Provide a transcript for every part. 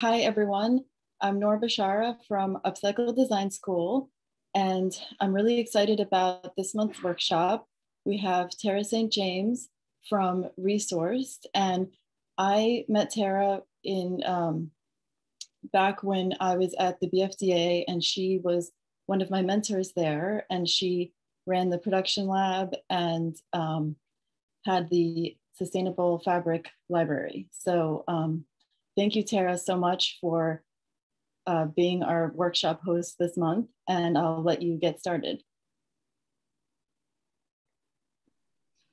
Hi, everyone. I'm Noor Bashara from Upcycle Design School, and I'm really excited about this month's workshop. We have Tara St. James from Resourced, and I met Tara in um, back when I was at the BFDA, and she was one of my mentors there, and she ran the production lab and um, had the Sustainable Fabric Library. So um, thank you, Tara, so much for uh, being our workshop host this month, and I'll let you get started.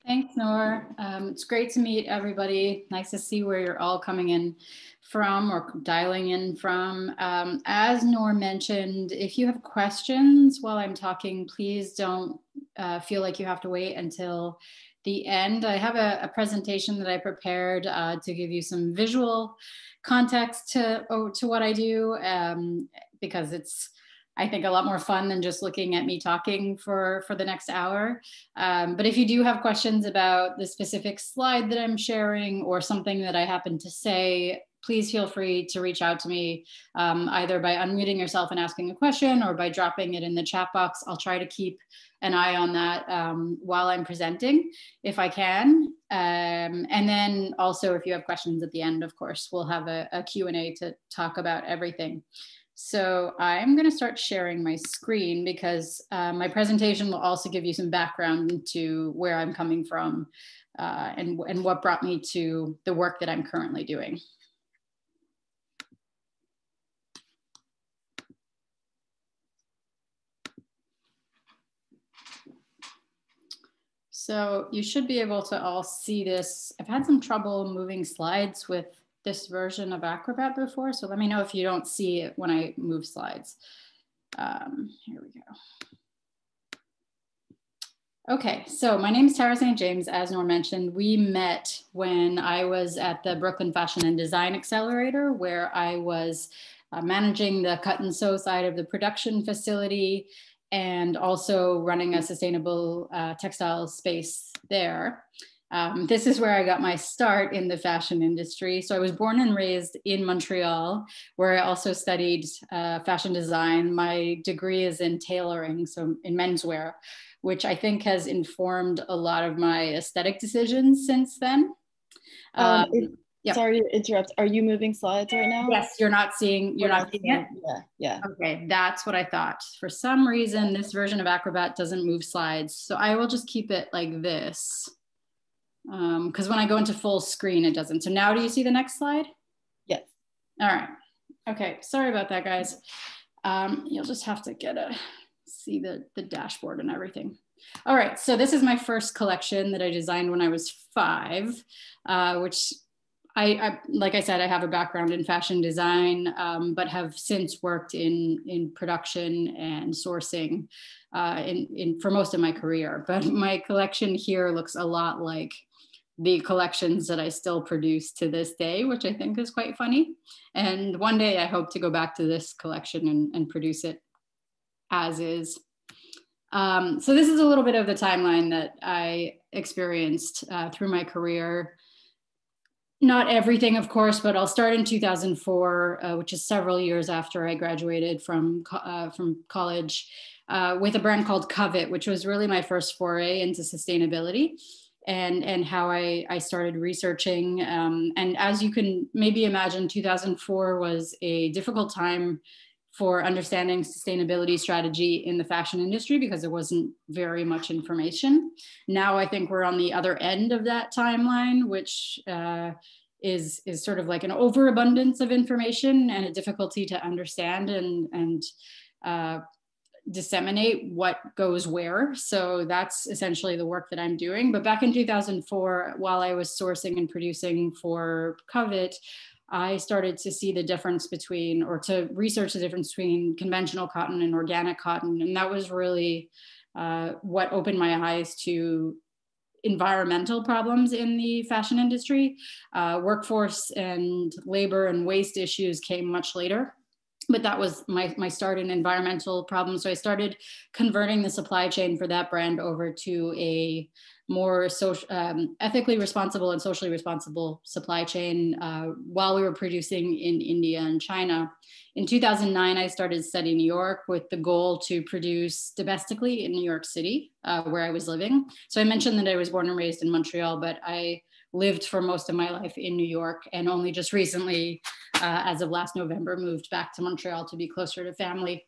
Thanks, Nora. Um, it's great to meet everybody. Nice to see where you're all coming in from or dialing in from. Um, as Nora mentioned, if you have questions while I'm talking, please don't uh, feel like you have to wait until the end. I have a, a presentation that I prepared uh, to give you some visual context to, oh, to what I do um, because it's I think a lot more fun than just looking at me talking for, for the next hour. Um, but if you do have questions about the specific slide that I'm sharing or something that I happen to say, please feel free to reach out to me um, either by unmuting yourself and asking a question or by dropping it in the chat box. I'll try to keep an eye on that um, while I'm presenting if I can. Um, and then also if you have questions at the end, of course, we'll have a, a Q&A to talk about everything. So I'm going to start sharing my screen because uh, my presentation will also give you some background into where I'm coming from uh, and, and what brought me to the work that I'm currently doing. So you should be able to all see this. I've had some trouble moving slides with this version of Acrobat before, so let me know if you don't see it when I move slides. Um, here we go. Okay, so my name is Tara St. James. As Noor mentioned, we met when I was at the Brooklyn Fashion and Design Accelerator, where I was uh, managing the cut and sew side of the production facility and also running a sustainable uh, textile space there. Um, this is where I got my start in the fashion industry. So I was born and raised in Montreal, where I also studied uh, fashion design. My degree is in tailoring, so in menswear, which I think has informed a lot of my aesthetic decisions since then. Um, um, it, Sorry to interrupt. Are you moving slides right now? Yes, you're not seeing. You're not seeing it. Yeah, yeah. Okay, that's what I thought. For some reason, this version of Acrobat doesn't move slides, so I will just keep it like this because um, when I go into full screen, it doesn't. So now do you see the next slide? Yes. All right. Okay, sorry about that, guys. Um, you'll just have to get a, see the, the dashboard and everything. All right, so this is my first collection that I designed when I was five, uh, which I, I, like I said, I have a background in fashion design, um, but have since worked in, in production and sourcing uh, in, in, for most of my career. But my collection here looks a lot like the collections that I still produce to this day, which I think is quite funny. And one day I hope to go back to this collection and, and produce it as is. Um, so this is a little bit of the timeline that I experienced uh, through my career. Not everything, of course, but I'll start in 2004, uh, which is several years after I graduated from, uh, from college, uh, with a brand called Covet, which was really my first foray into sustainability and and how I, I started researching. Um, and as you can maybe imagine, 2004 was a difficult time for understanding sustainability strategy in the fashion industry because there wasn't very much information. Now I think we're on the other end of that timeline, which uh, is is sort of like an overabundance of information and a difficulty to understand and and uh, disseminate what goes where. So that's essentially the work that I'm doing. But back in 2004, while I was sourcing and producing for Covet, I started to see the difference between, or to research the difference between conventional cotton and organic cotton. And that was really uh, what opened my eyes to environmental problems in the fashion industry. Uh, workforce and labor and waste issues came much later but that was my, my start in environmental problems. So I started converting the supply chain for that brand over to a more social, um, ethically responsible and socially responsible supply chain uh, while we were producing in India and China. In 2009, I started studying New York with the goal to produce domestically in New York City, uh, where I was living. So I mentioned that I was born and raised in Montreal, but I lived for most of my life in New York and only just recently, uh, as of last November, moved back to Montreal to be closer to family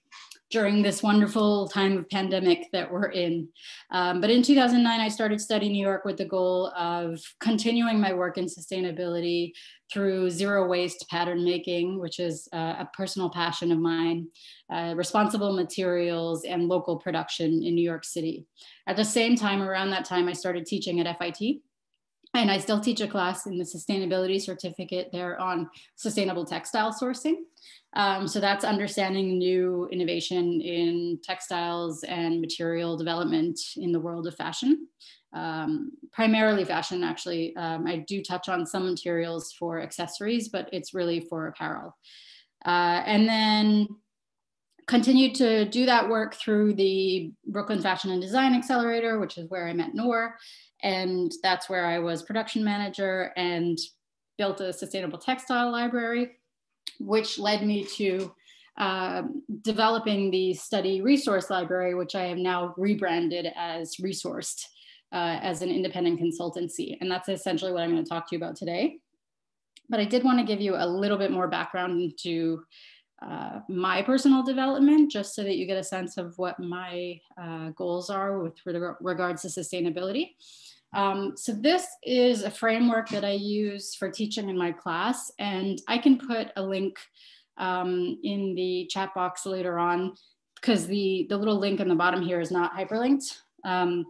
during this wonderful time of pandemic that we're in. Um, but in 2009, I started studying New York with the goal of continuing my work in sustainability through zero waste pattern making, which is uh, a personal passion of mine, uh, responsible materials, and local production in New York City. At the same time, around that time, I started teaching at FIT and I still teach a class in the sustainability certificate there on sustainable textile sourcing. Um, so that's understanding new innovation in textiles and material development in the world of fashion. Um, primarily fashion, actually. Um, I do touch on some materials for accessories, but it's really for apparel. Uh, and then continued to do that work through the Brooklyn Fashion and Design Accelerator, which is where I met Noor. And that's where I was production manager and built a sustainable textile library, which led me to uh, developing the study resource library, which I have now rebranded as Resourced uh, as an independent consultancy. And that's essentially what I'm going to talk to you about today. But I did want to give you a little bit more background into uh, my personal development, just so that you get a sense of what my uh, goals are with regards to sustainability. Um, so this is a framework that I use for teaching in my class, and I can put a link um, in the chat box later on because the, the little link in the bottom here is not hyperlinked. Um,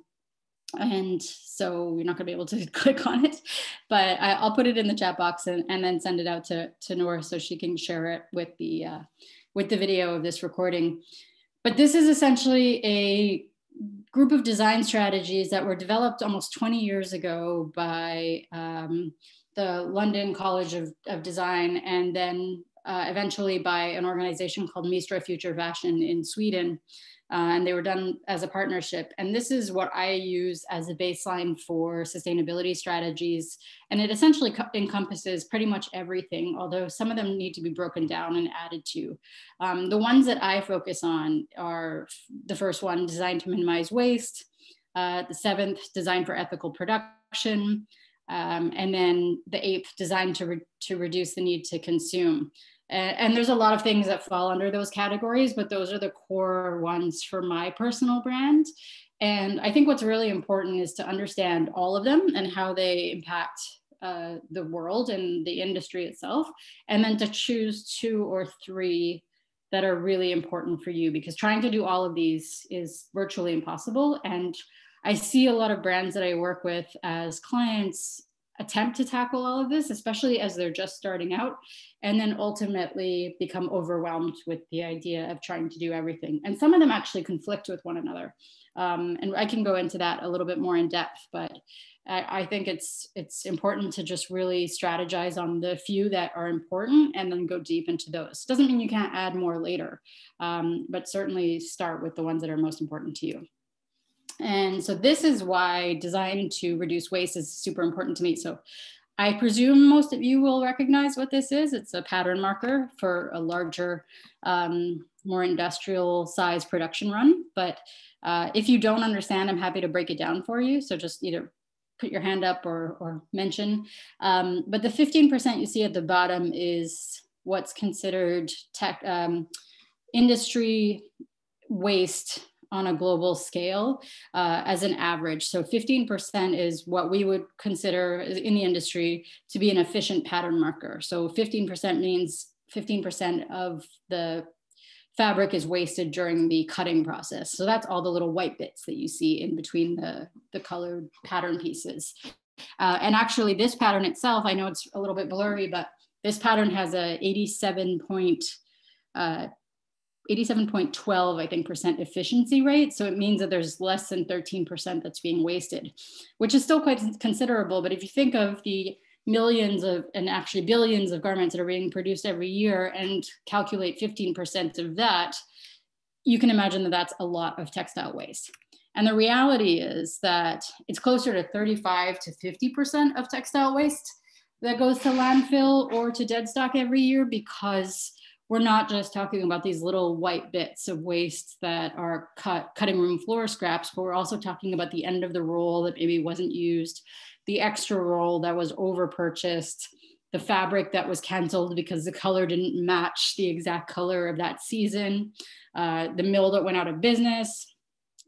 and so you're not gonna be able to click on it, but I, will put it in the chat box and, and then send it out to, to Nora so she can share it with the, uh, with the video of this recording. But this is essentially a group of design strategies that were developed almost 20 years ago by um, the London College of, of Design and then uh, eventually by an organization called Mistra Future Fashion in Sweden. Uh, and they were done as a partnership. And this is what I use as a baseline for sustainability strategies. And it essentially encompasses pretty much everything, although some of them need to be broken down and added to. Um, the ones that I focus on are the first one, designed to minimize waste. Uh, the seventh, designed for ethical production. Um, and then the eighth, designed to, re to reduce the need to consume. And, and, there's a lot of things that fall under those categories, but those are the core ones for my personal brand. And I think what's really important is to understand all of them and how they impact uh, the world and the industry itself, and then to choose two or three that are really important for you because trying to do all of these is virtually impossible. And I see a lot of brands that I work with as clients attempt to tackle all of this, especially as they're just starting out, and then ultimately become overwhelmed with the idea of trying to do everything. And some of them actually conflict with one another. Um, and I can go into that a little bit more in depth, but I, I, think it's it's important to just really strategize on the few that are important and then go deep into those. Doesn't mean you can't add more later, um, but certainly start with the ones that are most important to you. And so this is why design to reduce waste is super important to me. So I presume most of you will recognize what this is. It's a pattern marker for a larger, um, more industrial size production run. But uh, if you don't understand, I'm happy to break it down for you. So just either put your hand up or, or mention. Um, but the 15% you see at the bottom is what's considered tech, um, industry waste on a global scale uh, as an average. So 15% is what we would consider in the industry to be an efficient pattern marker. So 15% means 15% of the fabric is wasted during the cutting process. So that's all the little white bits that you see in between the, the colored pattern pieces. Uh, and actually this pattern itself, I know it's a little bit blurry, but this pattern has a 87 point uh, 87.12, I think, percent efficiency rate. So it means that there's less than 13% that's being wasted, which is still quite considerable. But if you think of the millions of and actually billions of garments that are being produced every year and calculate 15% of that, you can imagine that that's a lot of textile waste. And the reality is that it's closer to 35 to 50% of textile waste that goes to landfill or to dead stock every year because we're not just talking about these little white bits of waste that are cut cutting room floor scraps, but we're also talking about the end of the roll that maybe wasn't used, the extra roll that was over purchased, the fabric that was canceled because the color didn't match the exact color of that season, uh, the mill that went out of business.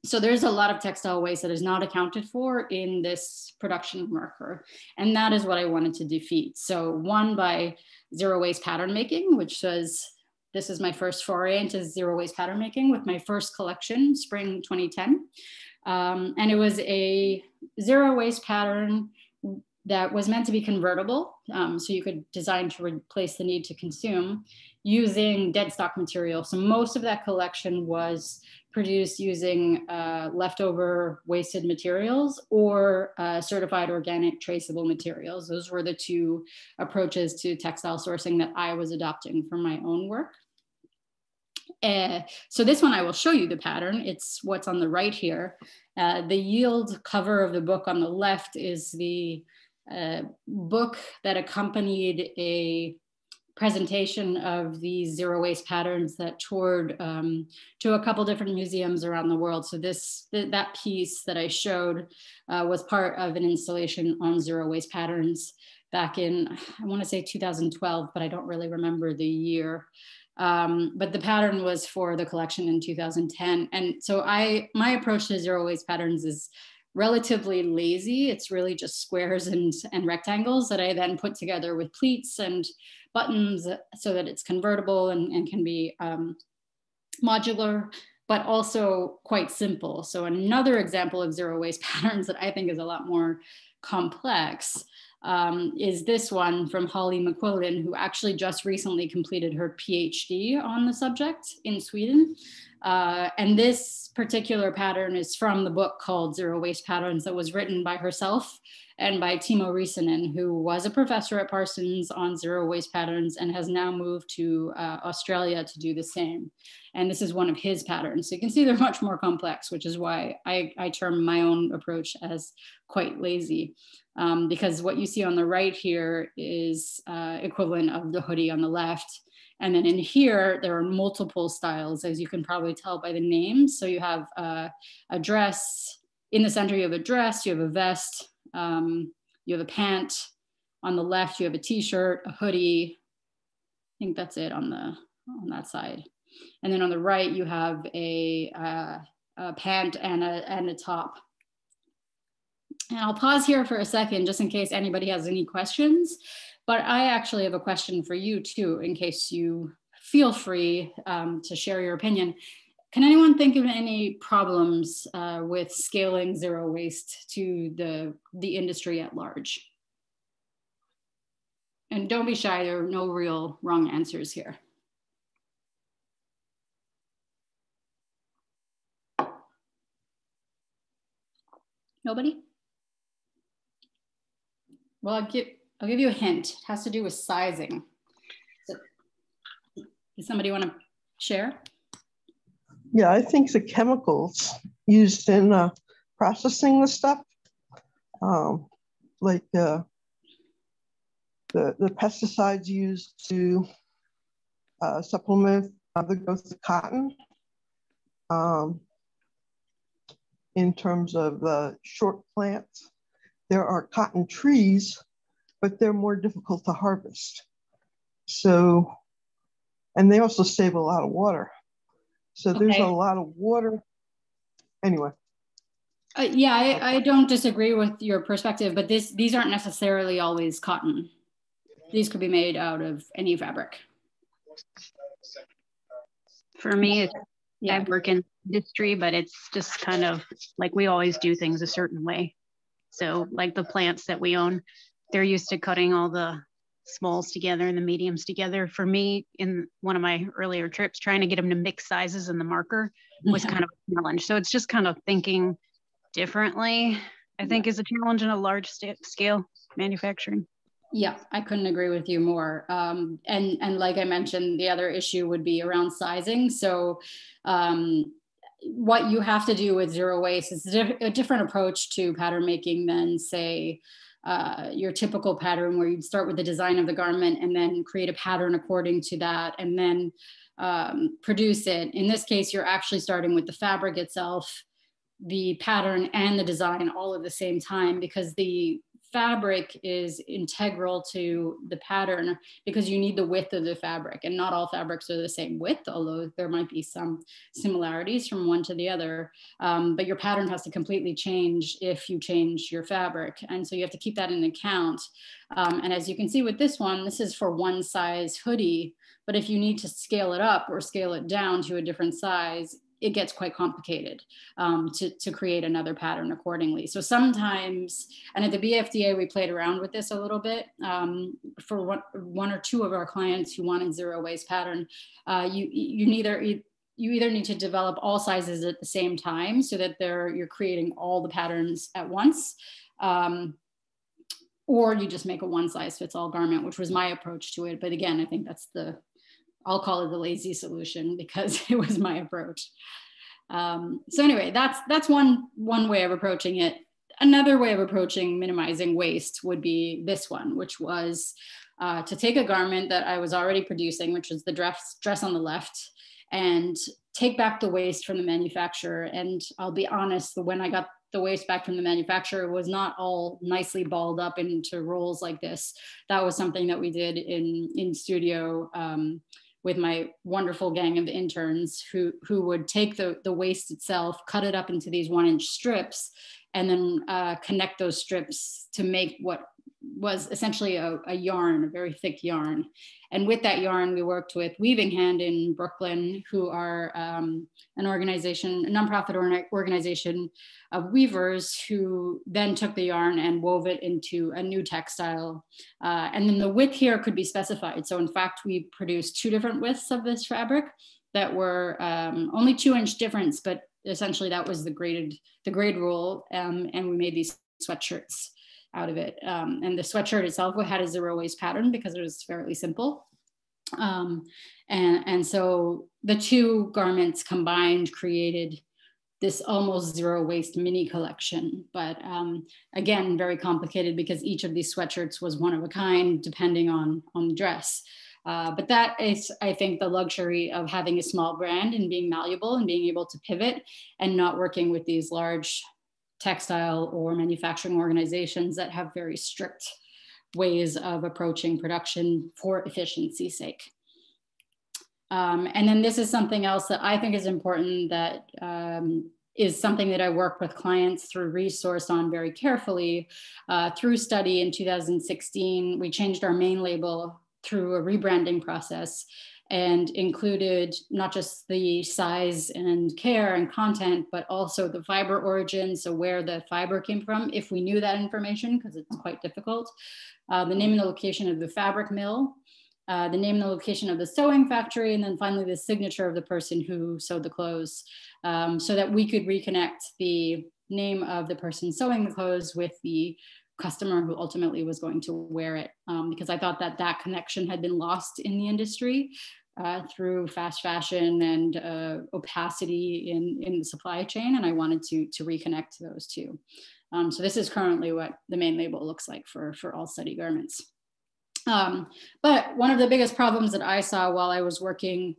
So there's a lot of textile waste that is not accounted for in this production marker. And that is what I wanted to defeat. So one by zero waste pattern making, which was, this is my first foray into zero waste pattern making with my first collection, spring 2010. Um, and it was a zero waste pattern that was meant to be convertible. Um, so you could design to replace the need to consume using dead stock material. So most of that collection was produced using uh, leftover wasted materials or uh, certified organic traceable materials. Those were the two approaches to textile sourcing that I was adopting for my own work. Uh, so this one I will show you the pattern. It's what's on the right here. Uh, the yield cover of the book on the left is the uh, book that accompanied a presentation of these zero waste patterns that toured um, to a couple different museums around the world. So this th that piece that I showed uh, was part of an installation on zero waste patterns back in, I wanna say 2012, but I don't really remember the year. Um, but the pattern was for the collection in 2010. And so I, my approach to zero waste patterns is relatively lazy. It's really just squares and, and rectangles that I then put together with pleats and buttons so that it's convertible and, and can be um, modular, but also quite simple. So another example of zero waste patterns that I think is a lot more complex um, is this one from Holly McQuillan, who actually just recently completed her PhD on the subject in Sweden. Uh, and this particular pattern is from the book called Zero Waste Patterns that was written by herself and by Timo Rissanen, who was a professor at Parsons on zero waste patterns and has now moved to uh, Australia to do the same. And this is one of his patterns. So you can see they're much more complex, which is why I, I term my own approach as quite lazy. Um, because what you see on the right here is uh, equivalent of the hoodie on the left. And then in here, there are multiple styles, as you can probably tell by the names. So you have uh, a dress, in the center you have a dress, you have a vest, um, you have a pant. On the left, you have a t-shirt, a hoodie. I think that's it on the on that side. And then on the right, you have a, uh, a pant and a, and a top. And I'll pause here for a second just in case anybody has any questions. But I actually have a question for you too, in case you feel free um, to share your opinion. Can anyone think of any problems uh, with scaling zero waste to the, the industry at large? And don't be shy, there are no real wrong answers here. Nobody? Well, I'll give, I'll give you a hint. It has to do with sizing. So, does somebody want to share? Yeah, I think the chemicals used in uh, processing the stuff, um, like uh, the, the pesticides used to uh, supplement the growth of cotton, um, in terms of the short plants, there are cotton trees, but they're more difficult to harvest. So, and they also save a lot of water. So there's a lot of water. Anyway. Uh, yeah, I, I don't disagree with your perspective, but this these aren't necessarily always cotton. These could be made out of any fabric. For me, it's, yeah. I work in industry, but it's just kind of like we always do things a certain way. So like the plants that we own, they're used to cutting all the smalls together and the mediums together. For me, in one of my earlier trips, trying to get them to mix sizes in the marker was yeah. kind of a challenge. So it's just kind of thinking differently, I think, is a challenge in a large st- scale manufacturing. Yeah, I couldn't agree with you more. Um, and and like I mentioned, the other issue would be around sizing. So, um, what you have to do with zero waste is a different approach to pattern making than say uh, your typical pattern where you'd start with the design of the garment and then create a pattern according to that and then um, produce it. In this case, you're actually starting with the fabric itself, the pattern and the design all at the same time because the fabric is integral to the pattern because you need the width of the fabric and not all fabrics are the same width although there might be some similarities from one to the other. Um, but your pattern has to completely change if you change your fabric and so you have to keep that in account. Um, and as you can see with this one this is for one size hoodie but if you need to scale it up or scale it down to a different size it gets quite complicated um, to, to create another pattern accordingly. So sometimes, and at the BFDA, we played around with this a little bit um, for one, one or two of our clients who wanted zero waste pattern. Uh, you, you neither, you either need to develop all sizes at the same time so that they're, you're creating all the patterns at once. Um, or you just make a one size fits all garment, which was my approach to it. But again, I think that's the I'll call it the lazy solution because it was my approach. Um, so anyway, that's that's one one way of approaching it. Another way of approaching minimizing waste would be this one, which was uh, to take a garment that I was already producing, which was the dress dress on the left, and take back the waste from the manufacturer. And I'll be honest, when I got the waste back from the manufacturer it was not all nicely balled up into rolls like this. That was something that we did in in studio. Um, with my wonderful gang of interns who who would take the the waste itself, cut it up into these one inch strips, and then uh, connect those strips to make what was essentially a, a, yarn, a very thick yarn. And with that yarn, we worked with Weaving Hand in Brooklyn, who are um, an organization, a nonprofit organization of weavers who then took the yarn and wove it into a new textile. Uh, and then the width here could be specified. So in fact, we produced two different widths of this fabric that were um, only two inch difference, but essentially that was the graded, the grade rule. Um, and we made these sweatshirts out of it. Um, and the sweatshirt itself had a zero waste pattern because it was fairly simple. Um, and, and so the two garments combined created this almost zero waste mini collection. But um, again, very complicated because each of these sweatshirts was one of a kind depending on, on the dress. Uh, but that is, I think, the luxury of having a small brand and being malleable and being able to pivot and not working with these large textile or manufacturing organizations that have very strict ways of approaching production for efficiency's sake. Um, and then this is something else that I think is important that um, is something that I work with clients through resource on very carefully. Uh, through study in 2016, we changed our main label through a rebranding process and included not just the size and care and content, but also the fiber origin, so where the fiber came from, if we knew that information, because it's quite difficult, uh, the name and the location of the fabric mill, uh, the name and the location of the sewing factory, and then finally the signature of the person who sewed the clothes, um, so that we could reconnect the name of the person sewing the clothes with the customer who ultimately was going to wear it um, because I thought that that connection had been lost in the industry uh, through fast fashion and uh, opacity in, in the supply chain. And I wanted to, to reconnect those two. Um, so this is currently what the main label looks like for, for all study garments. Um, but one of the biggest problems that I saw while I was working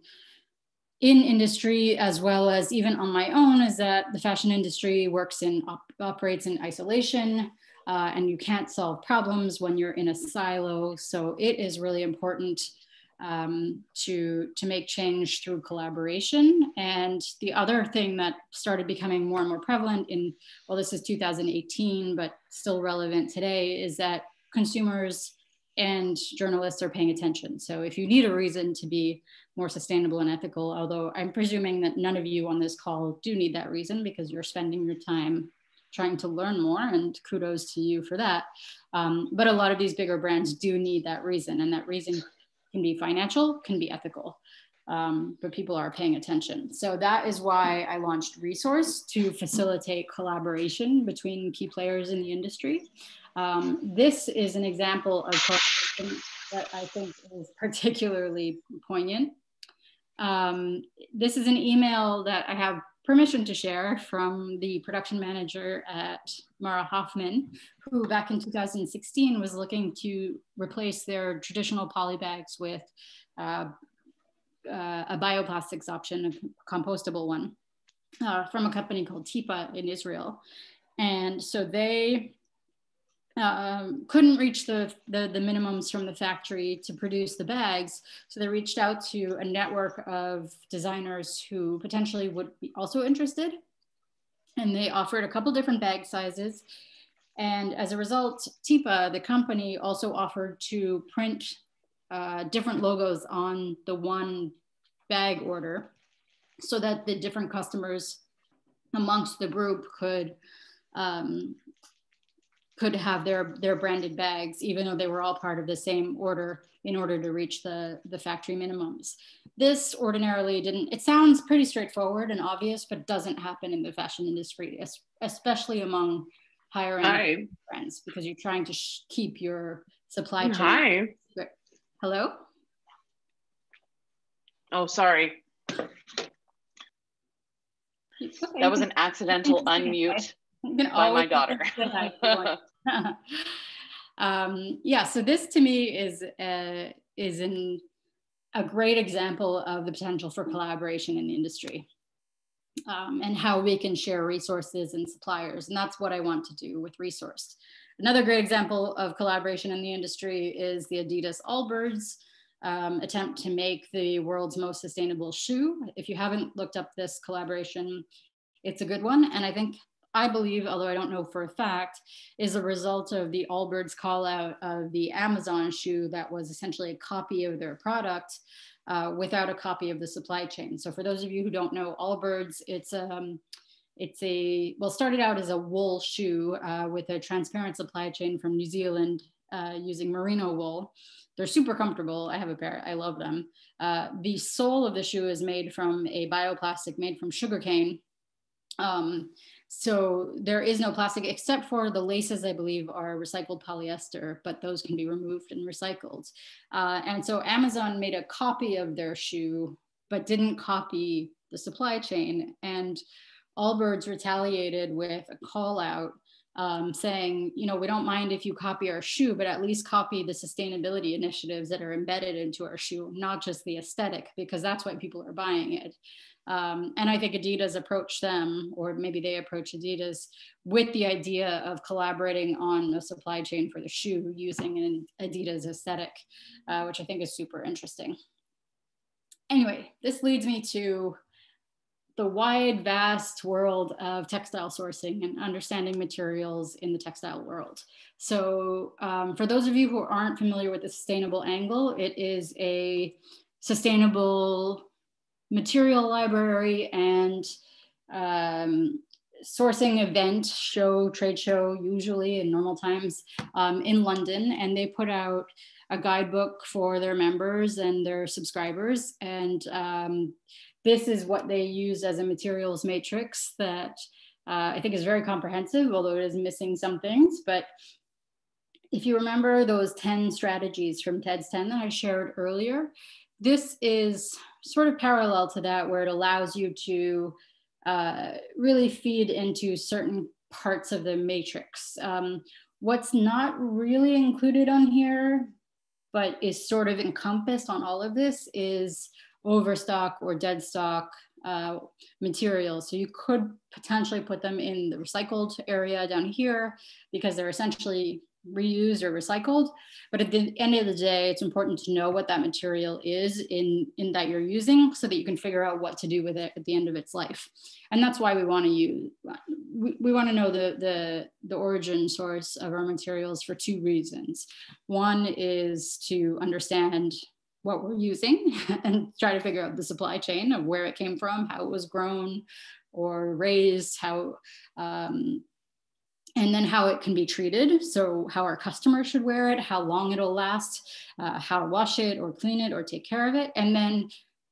in industry as well as even on my own is that the fashion industry works in op operates in isolation uh, and you can't solve problems when you're in a silo. So it is really important um, to, to make change through collaboration. And the other thing that started becoming more and more prevalent in, well, this is 2018, but still relevant today, is that consumers and journalists are paying attention. So if you need a reason to be more sustainable and ethical, although I'm presuming that none of you on this call do need that reason because you're spending your time trying to learn more and kudos to you for that. Um, but a lot of these bigger brands do need that reason and that reason can be financial, can be ethical. um, but people are paying attention. So that is why I launched Resource to facilitate collaboration between key players in the industry. Um, this is an example of that I think is particularly poignant. Um, this is an email that I have permission to share from the production manager at Mara Hoffman, who back in 2016 was looking to replace their traditional poly bags with uh, uh, a bioplastics option, a compostable one, uh, from a company called Tipa in Israel. And so they um, couldn't reach the, the, the, minimums from the factory to produce the bags. So they reached out to a network of designers who potentially would be also interested. And they offered a couple different bag sizes. And as a result, Tipa, the company, also offered to print uh, different logos on the one bag order so that the different customers amongst the group could um, could have their their branded bags even though they were all part of the same order in order to reach the the factory minimums this ordinarily didn't it sounds pretty straightforward and obvious but doesn't happen in the fashion industry especially among higher end Hi. brands because you're trying to keep your supply mm, chain Hi. Hello? Oh, sorry. Okay. That was an accidental unmute by my daughter. um, yeah, so this to me is uh, is an, a great example of the potential for collaboration in the industry um, and how we can share resources and suppliers. And that's what I want to do with Resource. Another great example of collaboration in the industry is the Adidas Allbirds um, attempt to make the world's most sustainable shoe. If you haven't looked up this collaboration, it's a good one. And I think, I believe, although I don't know for a fact, is a result of the Allbirds call out of the Amazon shoe that was essentially a copy of their product uh, without a copy of the supply chain. So for those of you who don't know Allbirds, it's um, it's a, well, started out as a wool shoe uh, with a transparent supply chain from New Zealand uh, using merino wool. They're super comfortable. I have a pair. I love them. Uh, the sole of the shoe is made from a bioplastic made from sugarcane. Um, so there is no plastic except for the laces, I believe, are recycled polyester, but those can be removed and recycled. Uh, and so Amazon made a copy of their shoe, but didn't copy the supply chain. And Allbirds retaliated with a call out um, saying, you know, we don't mind if you copy our shoe, but at least copy the sustainability initiatives that are embedded into our shoe, not just the aesthetic, because that's why people are buying it. Um, and I think Adidas approached them, or maybe they approached Adidas with the idea of collaborating on a supply chain for the shoe using an Adidas aesthetic, uh, which I think is super interesting. Anyway, this leads me to the wide, vast world of textile sourcing and understanding materials in the textile world. So um, for those of you who aren't familiar with the sustainable angle, it is a sustainable material library and um, sourcing event, show, trade show, usually in normal times um, in London. And they put out a guidebook for their members and their subscribers. And um, this is what they use as a materials matrix that uh, I think is very comprehensive, although it is missing some things. But if you remember those 10 strategies from TEDS 10 that I shared earlier, this is sort of parallel to that, where it allows you to uh, really feed into certain parts of the matrix. Um, what's not really included on here, but is sort of encompassed on all of this is overstock or dead stock uh, materials. So you could potentially put them in the recycled area down here because they're essentially reused or recycled. But at the end of the day, it's important to know what that material is in, in that you're using so that you can figure out what to do with it at the end of its life. And that's why we want to use, we, we want to know the, the, the origin source of our materials for two reasons. One is to understand what we're using and try to figure out the supply chain of where it came from, how it was grown or raised, how, um, and then how it can be treated. So how our customer should wear it, how long it'll last, uh, how to wash it or clean it or take care of it. And then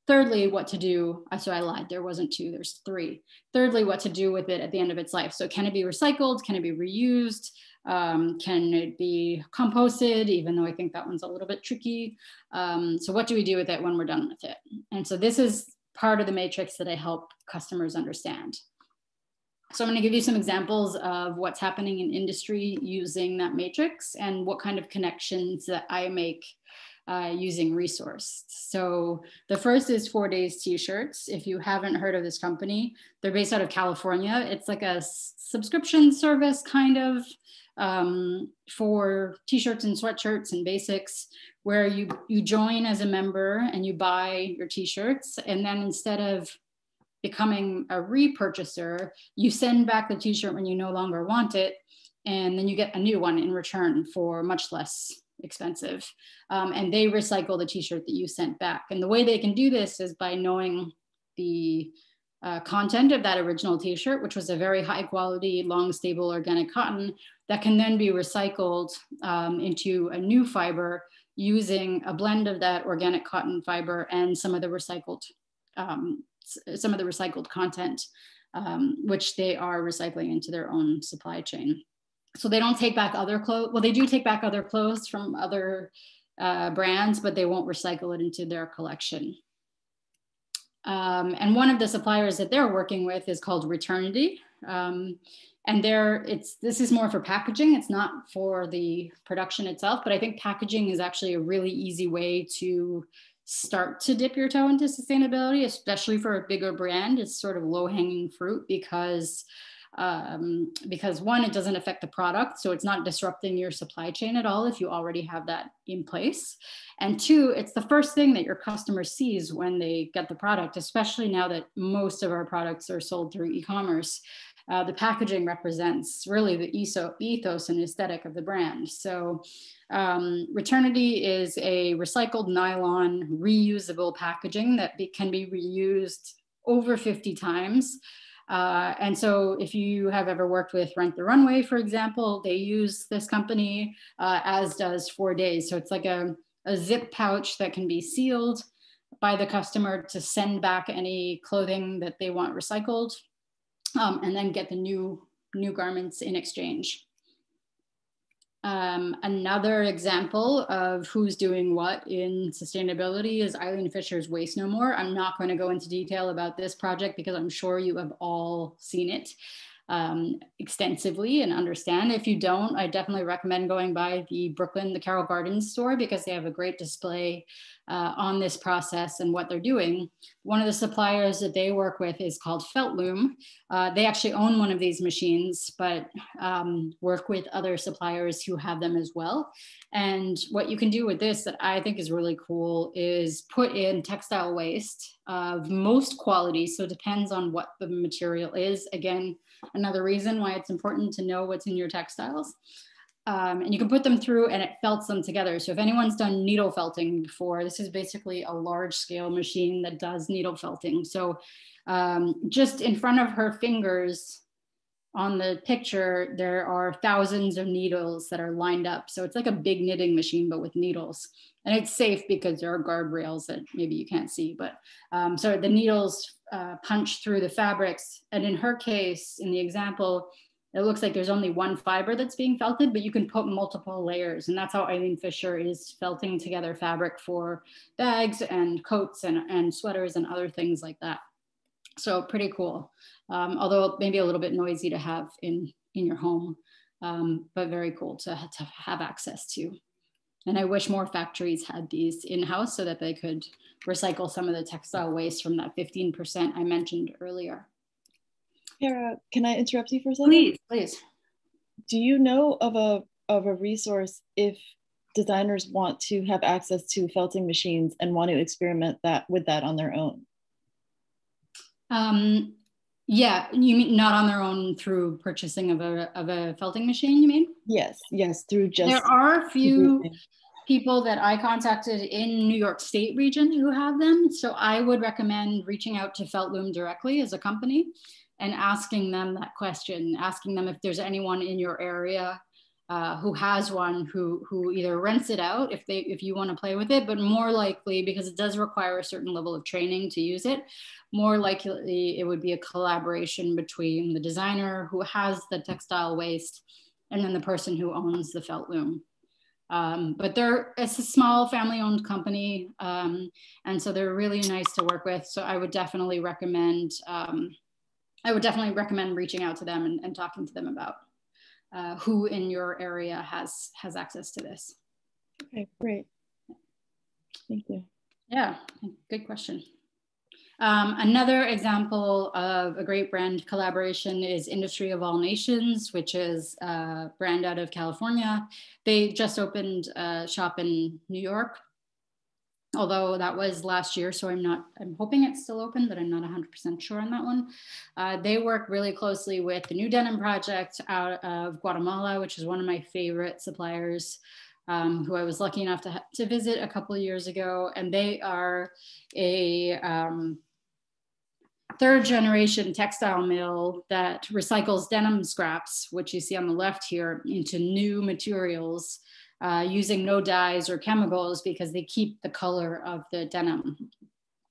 Thirdly, what to do. So I lied, there wasn't two, there's three. Thirdly, what to do with it at the end of its life. So can it be recycled? Can it be reused? Um, can it be composted, even though I think that one's a little bit tricky? Um, so what do we do with it when we're done with it? And so this is part of the matrix that I help customers understand. So I'm going to give you some examples of what's happening in industry using that matrix and what kind of connections that I make uh, using resource. So the first is For Days T-shirts. If you haven't heard of this company, they're based out of California. It's like a subscription service kind of um, for T-shirts and sweatshirts and basics, where you you join as a member and you buy your T-shirts, and then instead of becoming a repurchaser, you send back the T-shirt when you no longer want it, and then you get a new one in return for much less expensive. Um, and they recycle the t-shirt that you sent back. And the way they can do this is by knowing the uh, content of that original t-shirt, which was a very high quality, long, staple organic cotton that can then be recycled um, into a new fiber using a blend of that organic cotton fiber and some of the recycled, um, some of the recycled content, um, which they are recycling into their own supply chain so they don't take back other clothes. Well, they do take back other clothes from other uh, brands, but they won't recycle it into their collection. Um, and one of the suppliers that they're working with is called Returnity. Um, and there it's this is more for packaging it's not for the production itself but i think packaging is actually a really easy way to start to dip your toe into sustainability especially for a bigger brand it's sort of low hanging fruit because um, because one, it doesn't affect the product. So it's not disrupting your supply chain at all if you already have that in place. And two, it's the first thing that your customer sees when they get the product, especially now that most of our products are sold through e-commerce. Uh, the packaging represents really the ethos and aesthetic of the brand. So um, Returnity is a recycled nylon reusable packaging that be, can be reused over 50 times. Uh, and so if you have ever worked with Rent the Runway, for example, they use this company, uh, as does For Days. So it's like a, a zip pouch that can be sealed by the customer to send back any clothing that they want recycled um, and then get the new, new garments in exchange. Um, another example of who's doing what in sustainability is Eileen Fisher's Waste No More. I'm not going to go into detail about this project because I'm sure you have all seen it um, extensively and understand. If you don't, I definitely recommend going by the Brooklyn, the Carroll Gardens store because they have a great display uh, on this process and what they're doing. One of the suppliers that they work with is called Feltloom. Uh, they actually own one of these machines, but um, work with other suppliers who have them as well. And what you can do with this that I think is really cool is put in textile waste of most quality. So it depends on what the material is. Again, another reason why it's important to know what's in your textiles. Um, and you can put them through and it felts them together. So if anyone's done needle felting before, this is basically a large scale machine that does needle felting. So um, just in front of her fingers on the picture, there are thousands of needles that are lined up. So it's like a big knitting machine, but with needles. And it's safe because there are guardrails that maybe you can't see. But um, so the needles uh, punch through the fabrics. And in her case, in the example, it looks like there's only one fiber that's being felted, but you can put multiple layers. And that's how Eileen Fisher is felting together fabric for bags and coats and, and sweaters and other things like that. So pretty cool. Um, although maybe a little bit noisy to have in, in your home, um, but very cool to, to have access to. And I wish more factories had these in-house so that they could recycle some of the textile waste from that 15% I mentioned earlier. Tara, can I interrupt you for a second? Please, please. Do you know of a of a resource if designers want to have access to felting machines and want to experiment that with that on their own? Um, yeah, you mean not on their own through purchasing of a of a felting machine? You mean? Yes, yes, through just. There are a few people that I contacted in New York State region who have them, so I would recommend reaching out to Feltloom directly as a company and asking them that question, asking them if there's anyone in your area uh, who has one who who either rents it out if they if you want to play with it but more likely because it does require a certain level of training to use it more likely it would be a collaboration between the designer who has the textile waste and then the person who owns the felt loom. Um, but they're it's a small family owned company um, and so they're really nice to work with so i would definitely recommend um, i would definitely recommend reaching out to them and, and talking to them about uh, who in your area has has access to this. Okay, great. Thank you. Yeah, good question. Um, another example of a great brand collaboration is Industry of All Nations, which is a brand out of California. They just opened a shop in New York although that was last year, so I'm not, I'm hoping it's still open, but I'm not 100% sure on that one. Uh, they work really closely with the New Denim Project out of Guatemala, which is one of my favorite suppliers. Um, who I was lucky enough to, to visit a couple of years ago, and they are a um, third generation textile mill that recycles denim scraps, which you see on the left here, into new materials uh, using no dyes or chemicals because they keep the color of the denim.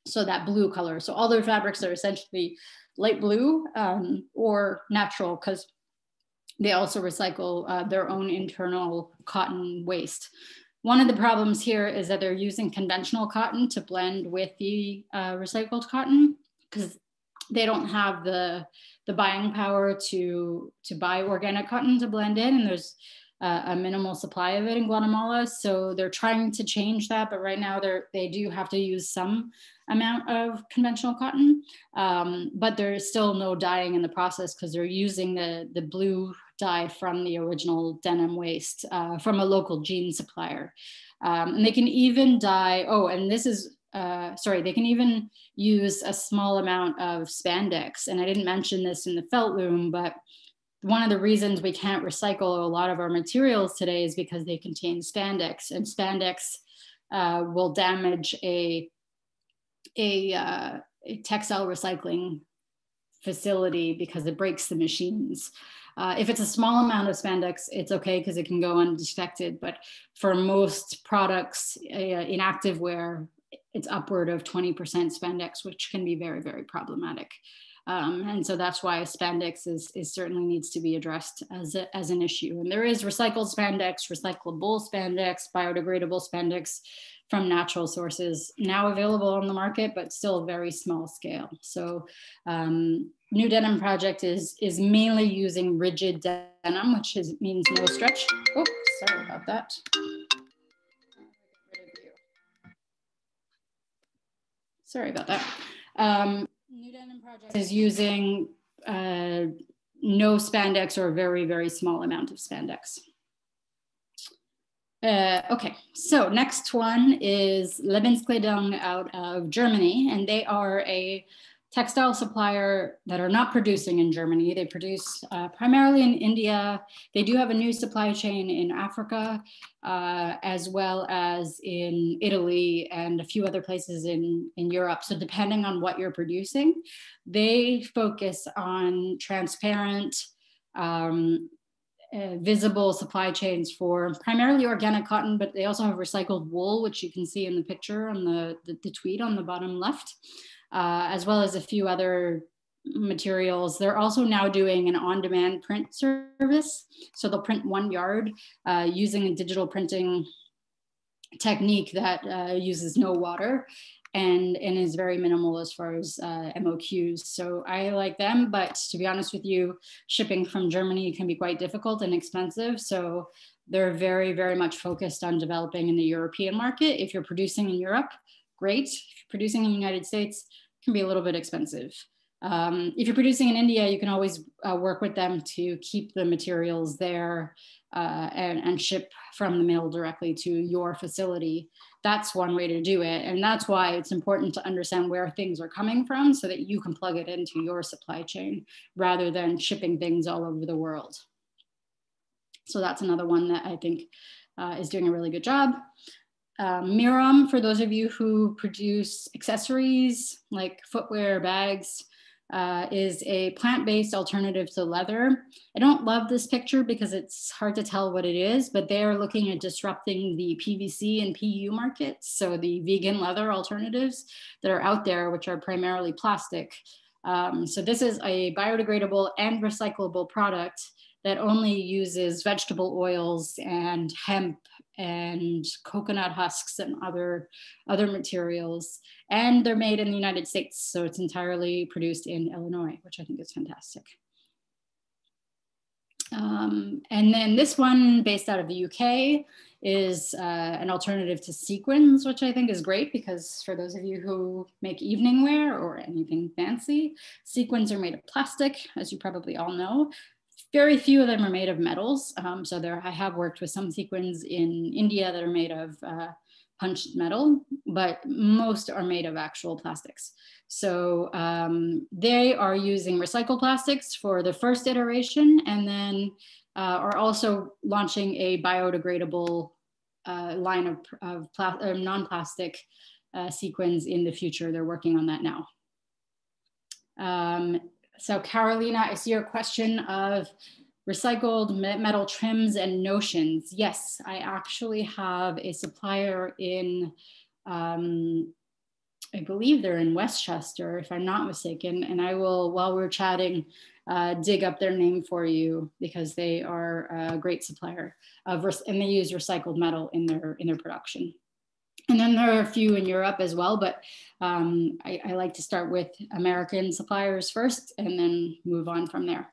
So that blue color. So all their fabrics are essentially light blue um, or natural because they also recycle uh, their own internal cotton waste. One of the problems here is that they're using conventional cotton to blend with the uh, recycled cotton because they don't have the the buying power to to buy organic cotton to blend in and there's uh, a minimal supply of it in Guatemala. So they're trying to change that, but right now they're, they do have to use some amount of conventional cotton, um, but there's still no dyeing in the process because they're using the, the blue dye from the original denim waste uh, from a local jean supplier. Um, and they can even dye, oh, and this is, uh, sorry, they can even use a small amount of spandex. And I didn't mention this in the felt loom, but one of the reasons we can't recycle a lot of our materials today is because they contain spandex and spandex uh, will damage a, a, uh, a, textile recycling facility because it breaks the machines. Uh, if it's a small amount of spandex, it's okay because it can go undetected. But for most products uh, in activewear, it's upward of 20% spandex, which can be very, very problematic. Um, and so that's why spandex is, is certainly needs to be addressed as, a, as an issue. And there is recycled spandex, recyclable spandex, biodegradable spandex from natural sources now available on the market, but still very small scale. So um, New Denim Project is, is mainly using rigid denim, which is, means no stretch. Oh, sorry about that. Sorry about that. Um, New Denim Project is using uh, no spandex or a very, very small amount of spandex. Uh, okay, so next one is Lebenskleidung out of Germany, and they are a textile supplier that are not producing in Germany. They produce uh, primarily in India. They do have a new supply chain in Africa, uh, as well as in Italy and a few other places in, in Europe. So depending on what you're producing, they focus on transparent, um, uh, visible supply chains for primarily organic cotton, but they also have recycled wool, which you can see in the picture on the, the, the tweed on the bottom left uh, as well as a few other materials. They're also now doing an on-demand print service. So they'll print one yard uh, using a digital printing technique that uh, uses no water and, and is very minimal as far as uh, MOQs. So I like them, but to be honest with you, shipping from Germany can be quite difficult and expensive. So they're very, very much focused on developing in the European market. If you're producing in Europe, great. Producing in the United States can be a little bit expensive. Um, if you're producing in India, you can always uh, work with them to keep the materials there uh, and, and, ship from the mill directly to your facility. That's one way to do it. And that's why it's important to understand where things are coming from so that you can plug it into your supply chain rather than shipping things all over the world. So that's another one that I think uh, is doing a really good job um, Mirum, for those of you who produce accessories like footwear, bags, uh, is a plant-based alternative to leather. I don't love this picture because it's hard to tell what it is, but they are looking at disrupting the PVC and PU markets. So the vegan leather alternatives that are out there, which are primarily plastic. Um, so this is a biodegradable and recyclable product that only uses vegetable oils and hemp and coconut husks and other other materials. And they're made in the united states so it's entirely produced in illinois which i think is fantastic. Um, and then this one based out of the uk is uh, an alternative to sequins which i think is great because for those of you who make evening wear or anything fancy sequins are made of plastic as you probably all know very few of them are made of metals. Um, so there, I have worked with some sequins in India that are made of uh, punched metal, but most are made of actual plastics. So um, they are using recycled plastics for the first iteration and then uh, are also launching a biodegradable uh, line of, of uh, non-plastic uh, sequins in the future. They're working on that now. Um, so Carolina, I see your question of recycled metal trims and notions. Yes, I actually have a supplier in, um, I believe they're in Westchester, if I'm not mistaken. And I will, while we're chatting, uh, dig up their name for you because they are a great supplier of, and they use recycled metal in their in their production. And then there are a few in Europe as well, but um, I, I like to start with American suppliers first and then move on from there.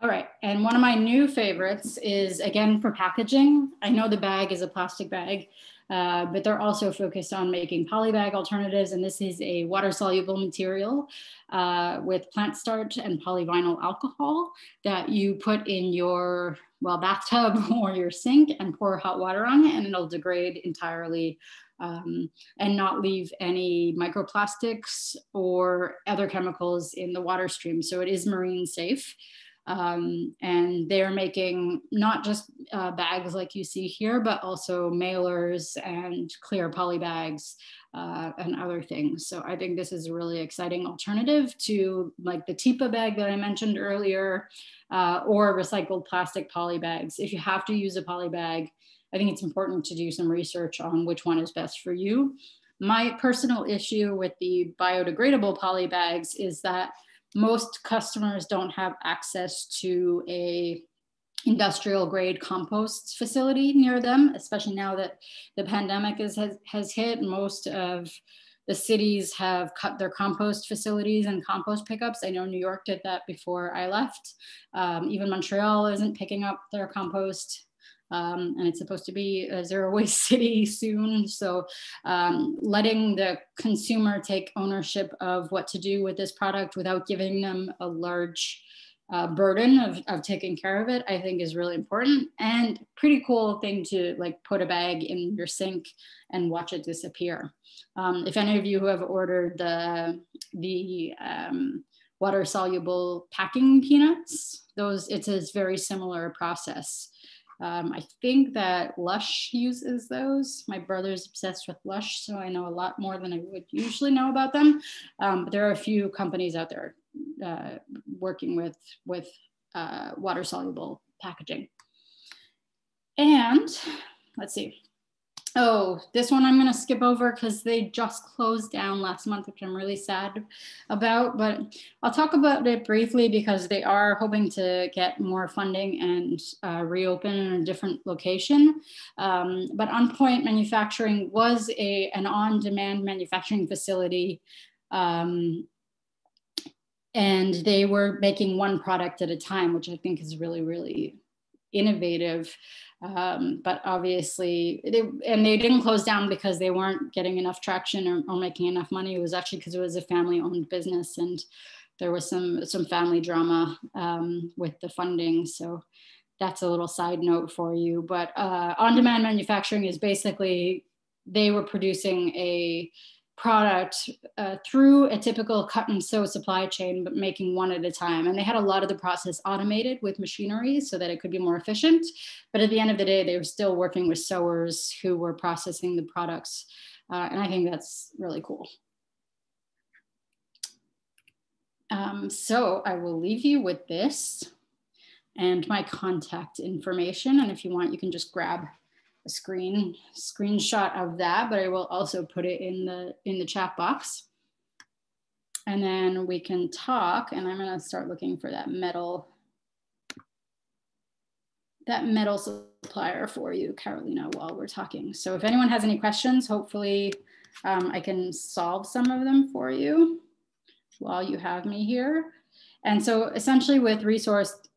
All right, and one of my new favorites is again for packaging. I know the bag is a plastic bag, uh, but they're also focused on making polybag alternatives. And this is a water soluble material uh, with plant starch and polyvinyl alcohol that you put in your well bathtub or your sink and pour hot water on it and it'll degrade entirely um, and not leave any microplastics or other chemicals in the water stream. So it is marine safe. Um, and they're making not just uh, bags like you see here, but also mailers and clear poly bags uh, and other things. So I think this is a really exciting alternative to like the TIPA bag that I mentioned earlier, uh, or recycled plastic poly bags. If you have to use a poly bag, I think it's important to do some research on which one is best for you. My personal issue with the biodegradable poly bags is that most customers don't have access to a industrial grade compost facility near them, especially now that the pandemic is, has, has hit. Most of the cities have cut their compost facilities and compost pickups. I know New York did that before I left. Um, even Montreal isn't picking up their compost um, and it's supposed to be a zero waste city soon. So um, letting the consumer take ownership of what to do with this product without giving them a large uh, burden of, of taking care of it, I think is really important and pretty cool thing to like put a bag in your sink and watch it disappear. Um, if any of you who have ordered the, the um, water soluble packing peanuts, those it's a very similar process. Um, I think that Lush uses those. My brother's obsessed with Lush, so I know a lot more than I would usually know about them. Um, but there are a few companies out there uh, working with, with uh, water soluble packaging. And let's see, Oh, this one I'm going to skip over because they just closed down last month, which I'm really sad about. But I'll talk about it briefly because they are hoping to get more funding and uh, reopen in a different location. Um, but On Point Manufacturing was a, an on demand manufacturing facility. Um, and they were making one product at a time, which I think is really, really innovative. Um, but obviously, they, and they didn't close down because they weren't getting enough traction or, or making enough money. It was actually because it was a family-owned business, and there was some some family drama um, with the funding. So that's a little side note for you. But uh, on-demand manufacturing is basically they were producing a product uh, through a typical cut and sew supply chain, but making one at a time. And they had a lot of the process automated with machinery so that it could be more efficient. But at the end of the day, they were still working with sewers who were processing the products. Uh, and I think that's really cool. Um, so I will leave you with this and my contact information. And if you want, you can just grab screen screenshot of that, but I will also put it in the in the chat box. And then we can talk and I'm gonna start looking for that metal that metal supplier for you, Carolina, while we're talking. So if anyone has any questions, hopefully um, I can solve some of them for you while you have me here. And so essentially with resource,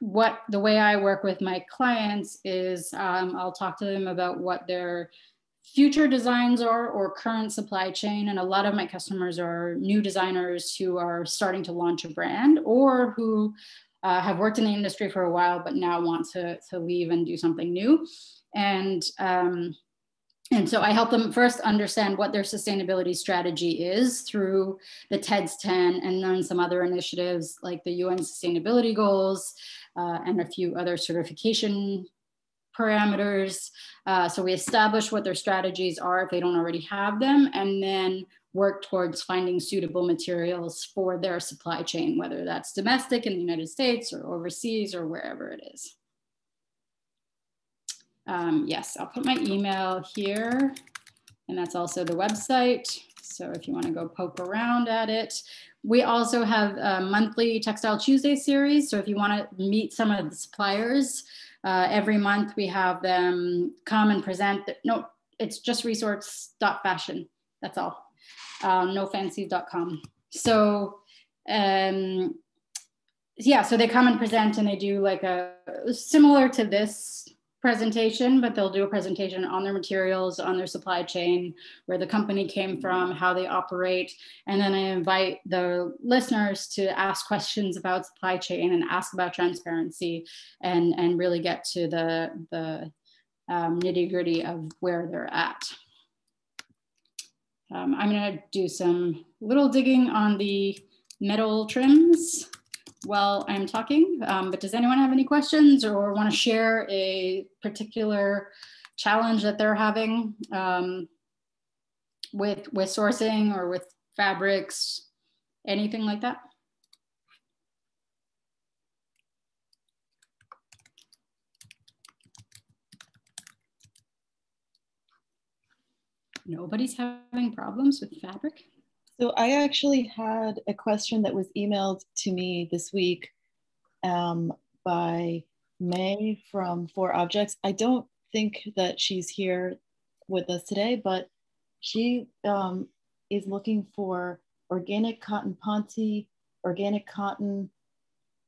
what the way I work with my clients is um, I'll talk to them about what their future designs are or current supply chain. And a lot of my customers are new designers who are starting to launch a brand or who uh, have worked in the industry for a while, but now want to, to leave and do something new. And um, and so I help them first understand what their sustainability strategy is through the TEDS 10 and then some other initiatives like the UN sustainability goals uh, and a few other certification parameters. Uh, so we establish what their strategies are if they don't already have them, and then work towards finding suitable materials for their supply chain, whether that's domestic in the United States or overseas or wherever it is. Um, yes, I'll put my email here, and that's also the website. So if you want to go poke around at it, we also have a monthly Textile Tuesday series. So if you want to meet some of the suppliers, uh, every month we have them come and present. No, it's just resorts.fashion. That's all um, nofancies.com. So um, yeah, so they come and present and they do like a similar to this presentation, but they'll do a presentation on their materials, on their supply chain, where the company came from, how they operate. And then I invite the listeners to ask questions about supply chain and ask about transparency and, and really get to the, the um, nitty gritty of where they're at. Um, I'm gonna do some little digging on the metal trims while I'm talking, um, but does anyone have any questions or wanna share a particular challenge that they're having um, with, with sourcing or with fabrics, anything like that? nobody's having problems with fabric? So I actually had a question that was emailed to me this week um, by May from Four Objects. I don't think that she's here with us today, but she um, is looking for organic cotton ponte, organic cotton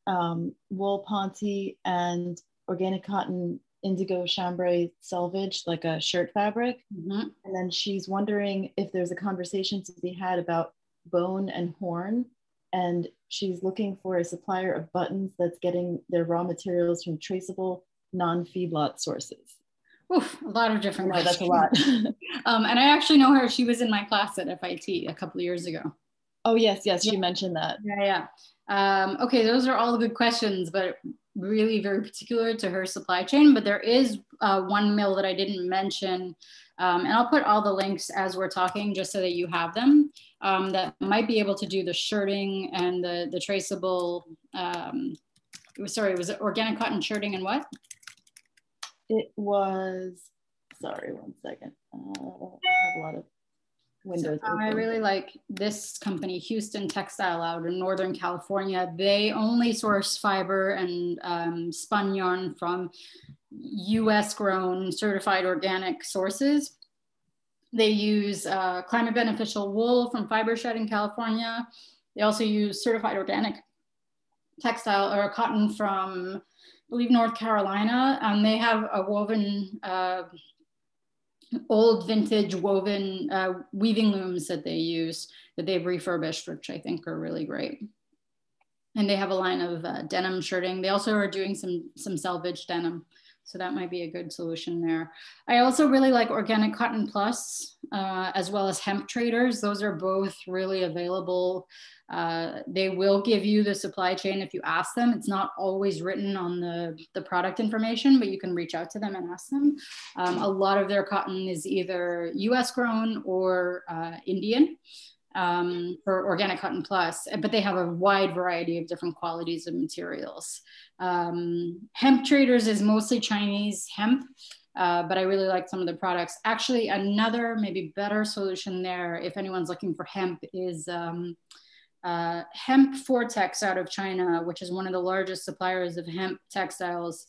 um, wool ponte, and organic cotton indigo chambray selvage, like a shirt fabric. Mm-hmm. And then she's wondering if there's a conversation to be had about bone and horn. And she's looking for a supplier of buttons that's getting their raw materials from traceable non feedlot sources. Oof, a lot of different. No, that's a lot. um, and I actually know her. She was in my class at FIT a couple of years ago. Oh yes, yes, yeah. she mentioned that. Yeah, yeah. Um, okay, those are all the good questions, but really very particular to her supply chain. But there is uh, one mill that I didn't mention, um, and I'll put all the links as we're talking just so that you have them. Um, that might be able to do the shirting and the the traceable. Um, it was sorry, was it organic cotton shirting and what? It was. Sorry, one second. Uh, I have a lot of windows. So I really like this company, Huston Textile out in Northern California. They only source fiber and um, spun yarn from US grown certified organic sources. They use uh, climate beneficial wool from Fibershed in California. They also use certified organic textile or cotton from, I believe, North Carolina. And they have a woven uh, old vintage woven uh, weaving looms that they use that they've refurbished, which I think are really great. And they have a line of uh, denim shirting. They also are doing some, some selvage denim. So that might be a good solution there. I also really like Organic Cotton Plus, uh, as well as Hemp Traders. Those are both really available uh, they will give you the supply chain if you ask them. It's not always written on the, the product information, but you can reach out to them and ask them. Um, a lot of their cotton is either US grown or uh, Indian. um, for Organic Cotton Plus, but they have a wide variety of different qualities of materials. Um, hemp Traders is mostly Chinese hemp, uh, but I really like some of the products. Actually, another maybe better solution there, if anyone's looking for hemp, is um, uh, Hemp Fortex out of China, which is one of the largest suppliers of hemp textiles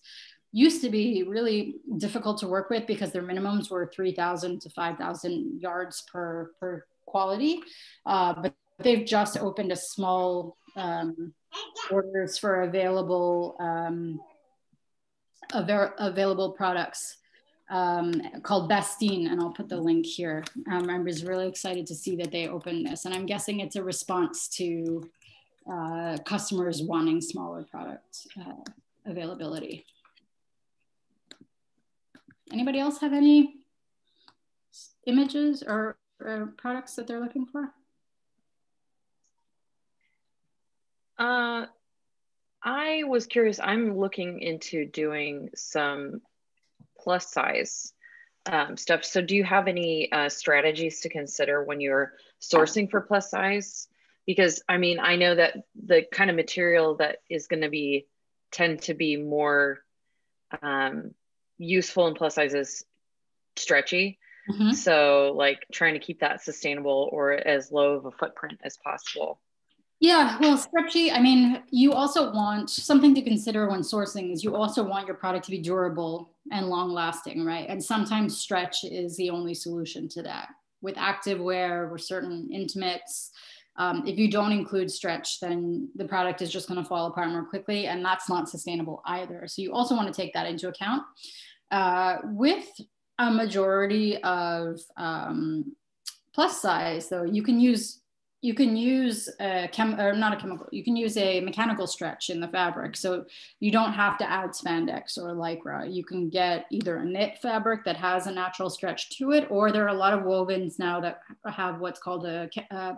used to be really difficult to work with because their minimums were 3,000 to 5,000 yards per, per quality. Uh, but they've just opened a small um, orders for available um, av available products um, called Bastine, and I'll put the link here. Um, I was really excited to see that they opened this, and I'm guessing it's a response to uh, customers wanting smaller product uh, availability. Anybody else have any images or, or products that they're looking for? Uh, I was curious. I'm looking into doing some plus size um, stuff. So, do you have any uh, strategies to consider when you're sourcing for plus size? Because I mean, I know that the kind of material that is going to be tend to be more um, useful in plus sizes stretchy. Mm-hmm. So like trying to keep that sustainable or as low of a footprint as possible. Yeah, well, stretchy. I mean, you also want something to consider when sourcing is you also want your product to be durable and long lasting, right? And sometimes stretch is the only solution to that. With active wear, with certain intimates, um, if you don't include stretch, then the product is just going to fall apart more quickly, and that's not sustainable either. So you also want to take that into account. Uh, with a majority of um, plus size, though, you can use you can use a chem or not a chemical you can use a mechanical stretch in the fabric so you don't have to add spandex or lycra you can get either a knit fabric that has a natural stretch to it or there are a lot of wovens now that have what's called a uh,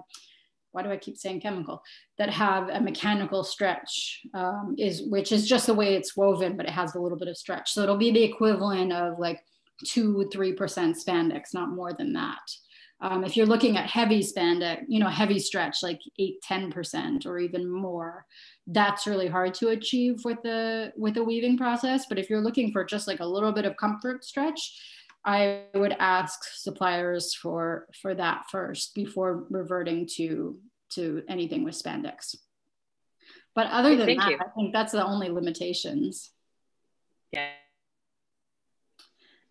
why do I keep saying chemical that have a mechanical stretch um, is which is just the way it's woven, but it has a little bit of stretch. So it'll be the equivalent of like two, three percent spandex, not more than that. Um, if you're looking at heavy spandex, you know, heavy stretch like eight, 10% or even more, that's really hard to achieve with the with the weaving process. But if you're looking for just like a little bit of comfort stretch, I would ask suppliers for for that first before reverting to to anything with spandex. But other than Thank that, you. I think that's the only limitations. Yeah.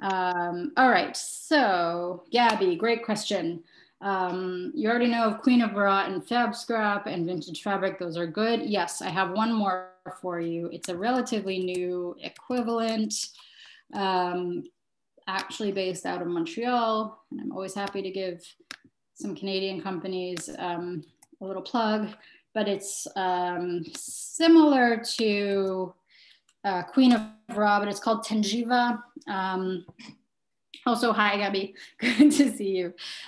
Um, all right, so Gabby, great question. Um, you already know of Queen of Barat and Fab Scrap and Vintage Fabric. Those are good. Yes, I have one more for you. It's a relatively new equivalent. Um, actually based out of Montreal. And I'm always happy to give some Canadian companies um, a little plug, but it's um, similar to uh, Queen of Raw, but it's called Tengiva. Um, also, hi, Gabby. Good to see you.